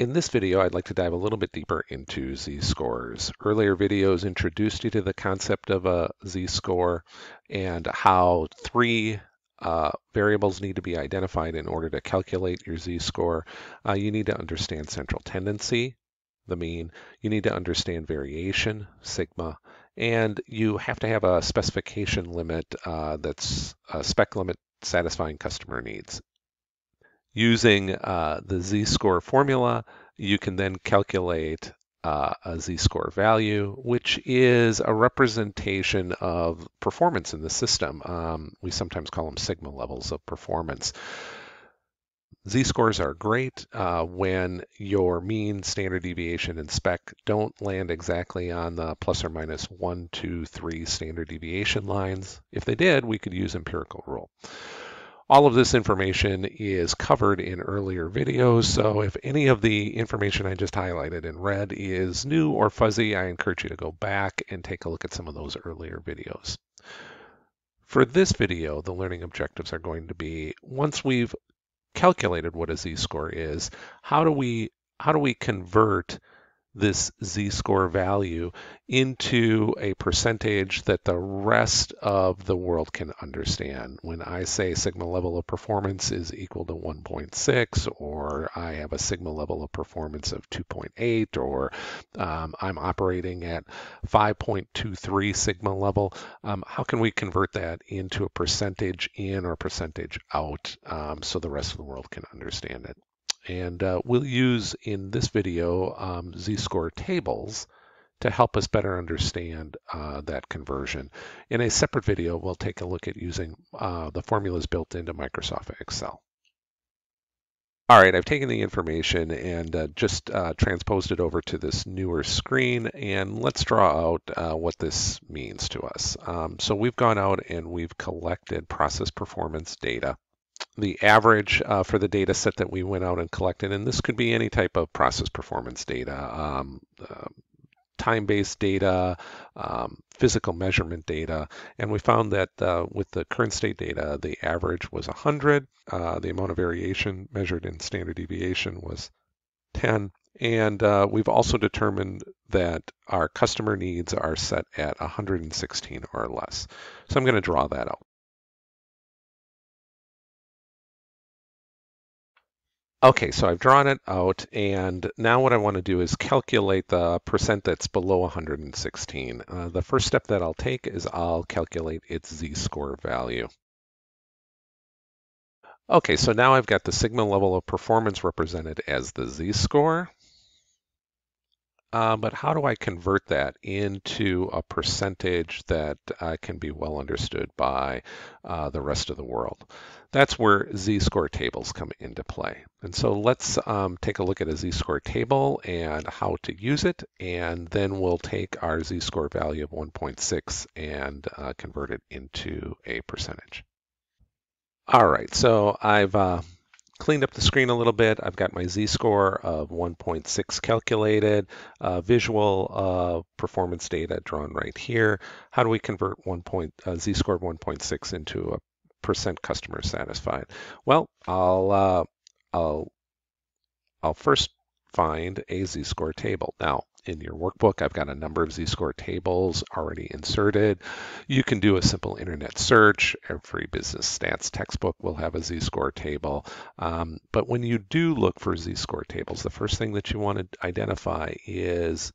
In this video, I'd like to dive a little bit deeper into z-scores. Earlier videos introduced you to the concept of a z-score and how three uh, variables need to be identified in order to calculate your z-score. Uh, you need to understand central tendency, the mean. You need to understand variation, sigma, and you have to have a specification limit uh, that's a spec limit satisfying customer needs. Using uh, the z-score formula, you can then calculate uh, a z-score value, which is a representation of performance in the system. Um, we sometimes call them sigma levels of performance. Z-scores are great uh, when your mean, standard deviation, and spec don't land exactly on the plus or minus one, two, three standard deviation lines. If they did, we could use empirical rule. All of this information is covered in earlier videos, so if any of the information I just highlighted in red is new or fuzzy, I encourage you to go back and take a look at some of those earlier videos. For this video, the learning objectives are going to be, once we've calculated what a z-score is, how do we how do we convert this z-score value into a percentage that the rest of the world can understand. When I say sigma level of performance is equal to 1.6, or I have a sigma level of performance of 2.8, or um, I'm operating at 5.23 sigma level, um, how can we convert that into a percentage in or percentage out um, so the rest of the world can understand it? And uh, we'll use in this video um, z-score tables to help us better understand uh, that conversion. In a separate video, we'll take a look at using uh, the formulas built into Microsoft Excel. All right, I've taken the information and uh, just uh, transposed it over to this newer screen, and let's draw out uh, what this means to us. Um, so we've gone out and we've collected process performance data the average uh, for the data set that we went out and collected, and this could be any type of process performance data, um, uh, time-based data, um, physical measurement data, and we found that uh, with the current state data, the average was 100, uh, the amount of variation measured in standard deviation was 10, and uh, we've also determined that our customer needs are set at 116 or less. So I'm going to draw that out. Okay, so I've drawn it out, and now what I want to do is calculate the percent that's below 116. Uh, the first step that I'll take is I'll calculate its z-score value. Okay, so now I've got the sigma level of performance represented as the z-score. Uh, but how do I convert that into a percentage that uh, can be well understood by uh, the rest of the world? That's where z-score tables come into play. And so let's um, take a look at a z-score table and how to use it, and then we'll take our z-score value of 1.6 and uh, convert it into a percentage. All right, so I've uh, cleaned up the screen a little bit. I've got my z-score of 1.6 calculated, uh, visual uh, performance data drawn right here. How do we convert 1 point, uh, z-score of 1.6 into a percent customer satisfied? Well, I'll uh, I'll I'll first find a z-score table. Now, in your workbook. I've got a number of z-score tables already inserted. You can do a simple internet search. Every business stats textbook will have a z-score table. Um, but when you do look for z-score tables, the first thing that you want to identify is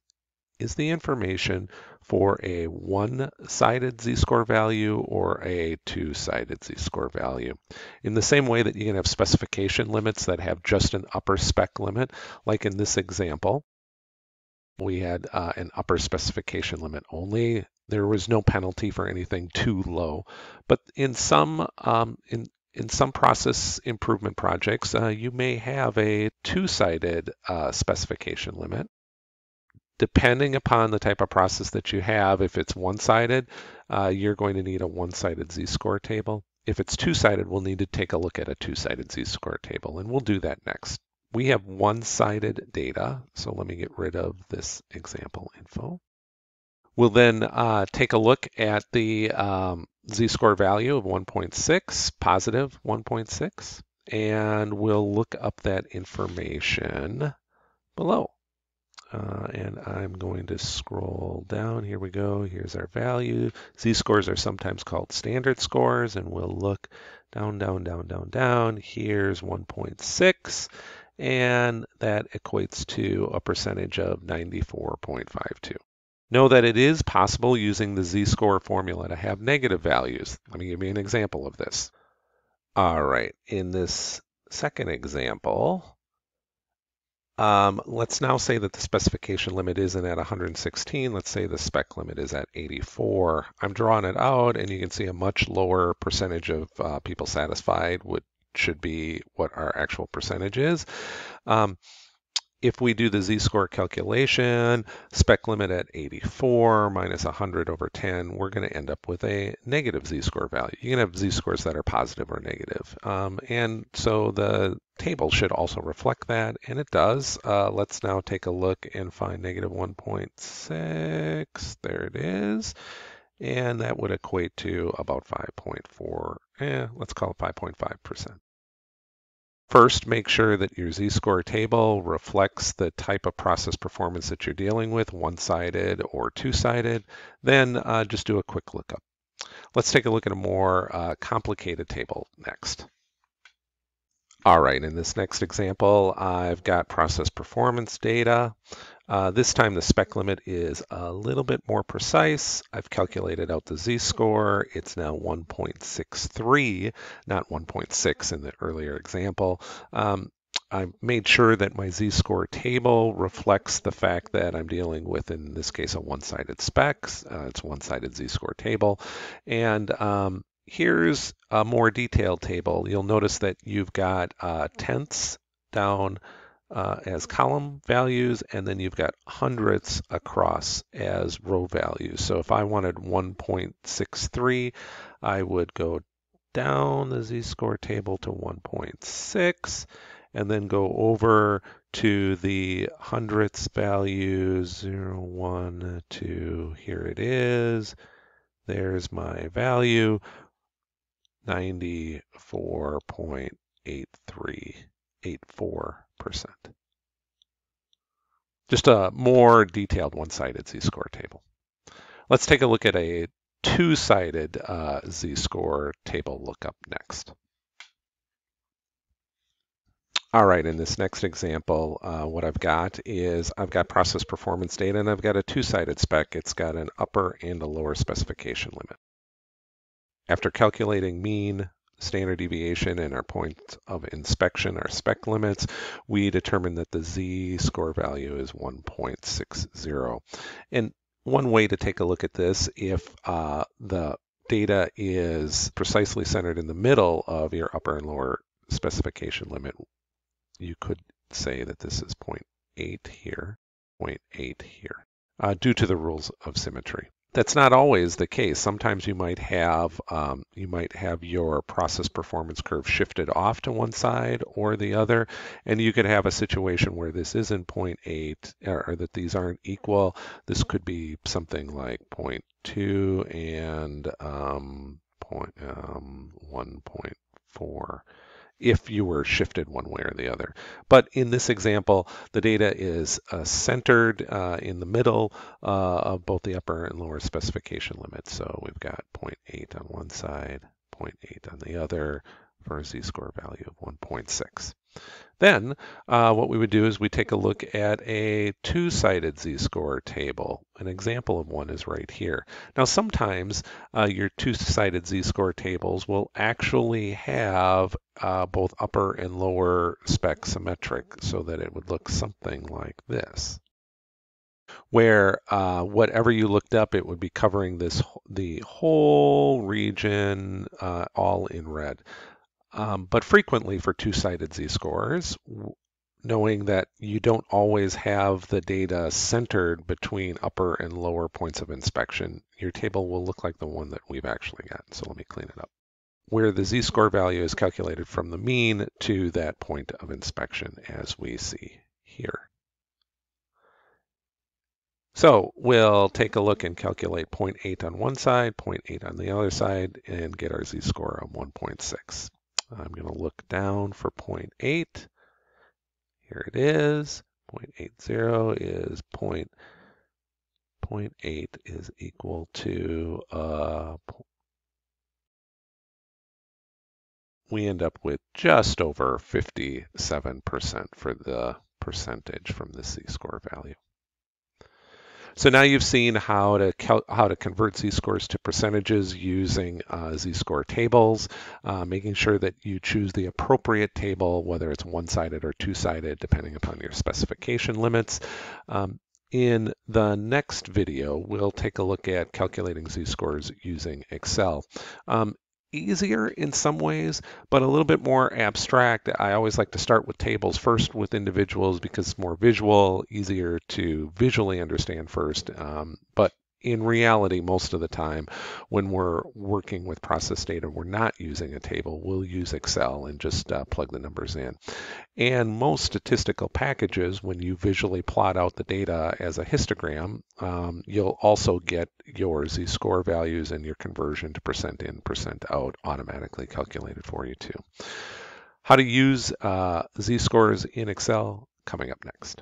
is the information for a one-sided z-score value or a two-sided z-score value. In the same way that you can have specification limits that have just an upper spec limit, like in this example, we had uh, an upper specification limit only. There was no penalty for anything too low. But in some um, in in some process improvement projects, uh, you may have a two-sided uh, specification limit. Depending upon the type of process that you have, if it's one-sided, uh, you're going to need a one-sided z-score table. If it's two-sided, we'll need to take a look at a two-sided z-score table, and we'll do that next we have one-sided data. So let me get rid of this example info. We'll then uh, take a look at the um, z-score value of 1.6, positive 1.6, and we'll look up that information below. Uh, and I'm going to scroll down. Here we go. Here's our value. Z-scores are sometimes called standard scores, and we'll look down, down, down, down, down. Here's 1.6, and that equates to a percentage of 94.52. Know that it is possible using the z-score formula to have negative values. Let me give you an example of this. All right, in this second example, um, let's now say that the specification limit isn't at 116. Let's say the spec limit is at 84. I'm drawing it out, and you can see a much lower percentage of uh, people satisfied would should be what our actual percentage is. Um, if we do the z-score calculation, spec limit at 84 minus 100 over 10, we're going to end up with a negative z-score value. You can have z-scores that are positive or negative. Um, and so the table should also reflect that, and it does. Uh, let's now take a look and find negative 1.6. There it is. And that would equate to about 5.4, eh, let's call it 5.5%. First, make sure that your z-score table reflects the type of process performance that you're dealing with, one-sided or two-sided. Then uh, just do a quick lookup. Let's take a look at a more uh, complicated table next. All right, in this next example, I've got process performance data. Uh, this time the spec limit is a little bit more precise. I've calculated out the z-score. It's now 1.63, not 1.6 in the earlier example. Um, I made sure that my z-score table reflects the fact that I'm dealing with, in this case, a one-sided specs. Uh, it's a one-sided z-score table. And um, here's a more detailed table. You'll notice that you've got uh, tenths down uh, as column values, and then you've got hundredths across as row values. So if I wanted 1.63, I would go down the z-score table to 1.6, and then go over to the hundredths value 0, 1, 2, here it is. There's my value, 94.83. 0.84%. Just a more detailed one-sided z-score table. Let's take a look at a two-sided uh, z-score table lookup next. All right, in this next example, uh, what I've got is I've got process performance data and I've got a two-sided spec. It's got an upper and a lower specification limit. After calculating mean, standard deviation and our point of inspection, our spec limits, we determine that the z-score value is 1.60. And one way to take a look at this, if uh, the data is precisely centered in the middle of your upper and lower specification limit, you could say that this is 0.8 here, 0.8 here, uh, due to the rules of symmetry that's not always the case. Sometimes you might have um, you might have your process performance curve shifted off to one side or the other, and you could have a situation where this isn't 0.8 or, or that these aren't equal. This could be something like 0.2 and um, point, um, 1.4 if you were shifted one way or the other. But in this example, the data is uh, centered uh, in the middle uh, of both the upper and lower specification limits. So we've got 0.8 on one side, 0.8 on the other for a z-score value of 1.6. Then uh, what we would do is we take a look at a two-sided z-score table. An example of one is right here. Now sometimes uh, your two-sided z-score tables will actually have uh, both upper and lower spec symmetric so that it would look something like this where uh, whatever you looked up, it would be covering this the whole region uh, all in red. Um, but frequently for two-sided z-scores, knowing that you don't always have the data centered between upper and lower points of inspection, your table will look like the one that we've actually got. So let me clean it up. Where the z-score value is calculated from the mean to that point of inspection as we see here. So we'll take a look and calculate 0.8 on one side, 0.8 on the other side, and get our z-score of 1.6. I'm going to look down for 0.8. Here it is, 0.80 is point, 0.8 is equal to, uh, we end up with just over 57% for the percentage from the z-score value. So now you've seen how to how to convert z-scores to percentages using uh, z-score tables, uh, making sure that you choose the appropriate table, whether it's one-sided or two-sided, depending upon your specification limits. Um, in the next video, we'll take a look at calculating z-scores using Excel. Um, easier in some ways, but a little bit more abstract. I always like to start with tables first with individuals because it's more visual, easier to visually understand first. Um, but in reality, most of the time when we're working with process data, we're not using a table. We'll use Excel and just uh, plug the numbers in. And most statistical packages, when you visually plot out the data as a histogram, um, you'll also get your z-score values and your conversion to percent in, percent out automatically calculated for you too. How to use uh, z-scores in Excel coming up next.